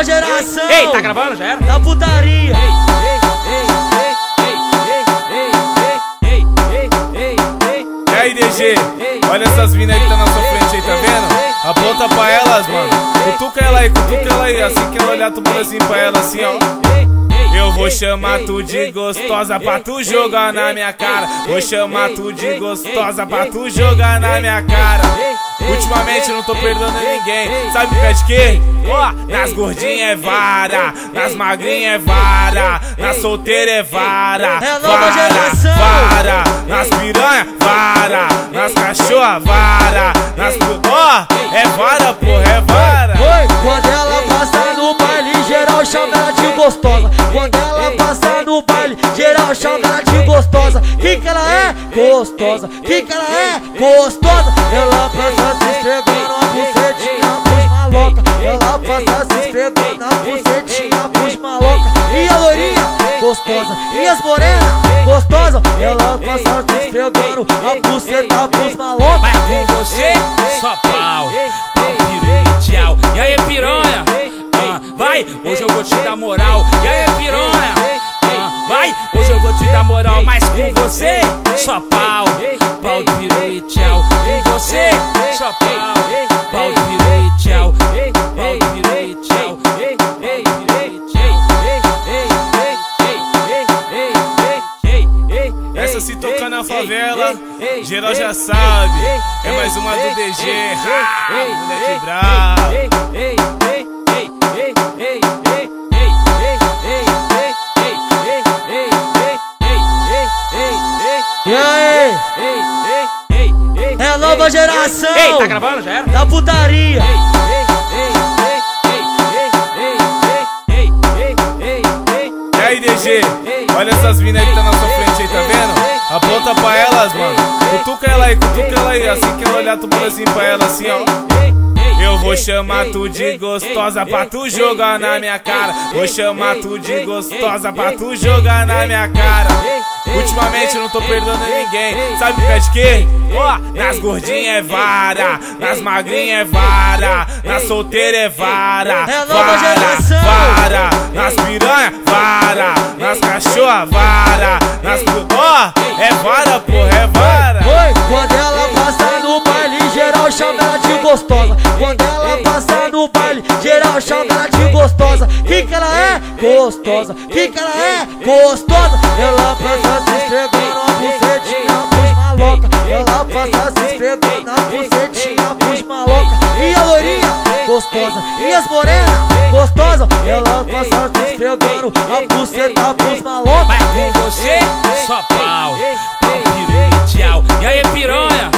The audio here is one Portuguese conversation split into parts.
nova geração. Ei, tá gravando? Já era? Da putaria. E aí, DG? Olha essas minas aí que tá na sua frente aí, tá vendo? Aponta pra elas, mano. Cutuca ela aí, cutuca ela aí. Assim que ela olhar, tu manda assim pra ela, assim, ó. Eu vou chamar tu de gostosa pra tu jogar na minha cara. Vou chamar tu de gostosa pra tu jogar na minha cara. Ultimamente não tô perdoando ninguém. Sabe por de quê? Ó, nas gordinhas é vara, nas magrinhas é vara, nas solteiras é vara. É vara. Vara, nas piranha, vara, nas cachorra, vara, nas. Ó, é vara, porra, é vara. Quando ela passa no baile, geral chama ela de gostosa. Quando ela passa no baile, geral chama ela de gostosa. Que que ela é? Gostosa. Que que ela é? Gostosa. Ela Passa se esfregando a bucetinha pros maloca. E a loirinha? Gostosa. E as morenas? Gostosa. Ela passa se esfregando a buceta pros maloca. Vai com você, só pau. Pau piranha. E aí, piranha? Ah, vai, hoje eu vou te dar moral. E aí, piranha? Ah, vai, hoje eu vou te dar moral. Mas com você, só pau. Pau piranha. Com você, favela, geral já sabe. É mais uma do DG. Moleque bravo. E aí? É a nova geração Ei, tá gravando? Já era? da putaria. E aí, DG? Olha essas minas aí que tá na sua frente aí, tá vendo? Aponta pra elas, mano. Cutuca ela aí, cutuca ela aí. Assim que ela olhar, tu manda assim pra ela, assim, ó. Eu vou chamar tu de gostosa pra tu jogar na minha cara. Vou chamar tu de gostosa pra tu jogar na minha cara. Ultimamente eu não tô perdoando ninguém. Sabe por de quê? Ó, nas gordinhas é vara, nas magrinhas é vara, nas solteiras é vara. É vara. Vara, nas piranha, vara, nas cachorra, vara, nas. Ó, é vara, porra, é vara. Quando ela passa no baile, geral chama ela de gostosa. Quando ela passa no baile, geral chama ela de gostosa. Que que ela é? Gostosa. Que que ela é? Gostosa. Ela passa se esfregando a bucetinha pros maloca. Ela passa se esfregando a bucetinha Gostosa. E as morenas? Gostosa. Ela passa se esfregando a buceta pros maloca. Vai com você, só pau. Piranha. E aí, piranha?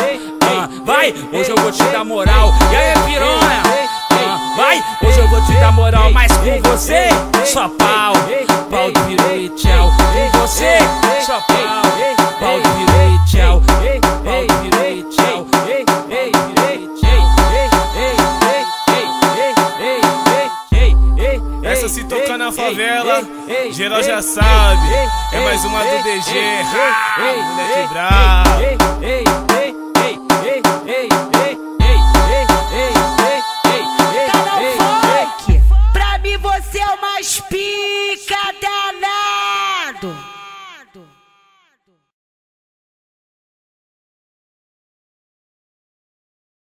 Ah, vai, hoje eu vou te dar moral. E aí, piranha? Ah, vai, hoje eu vou te dar moral. Mas com você, só pau. Pau de piranha, tchau. Se tocar na favela, geral já sabe. É mais uma do DG. Ah, moleque brabo. Pra mim você é o mais pica danado.